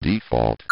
default.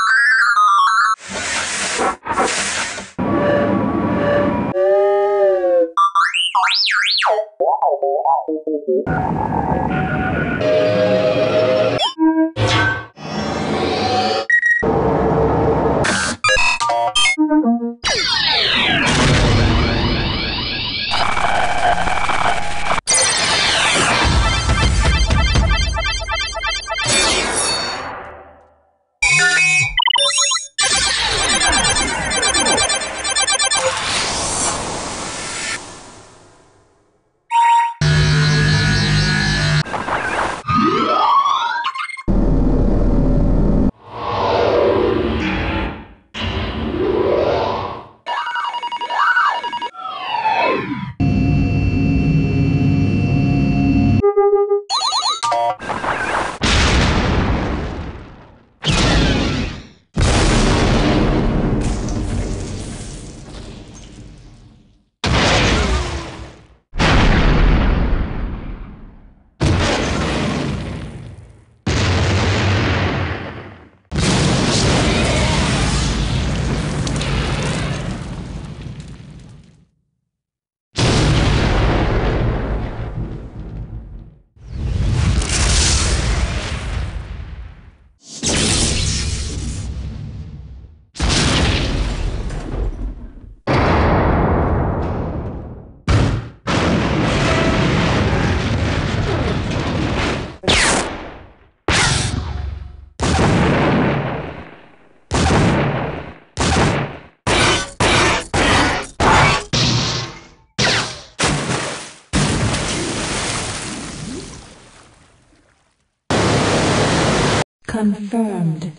Confirmed.